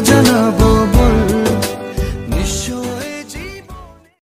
জানাবো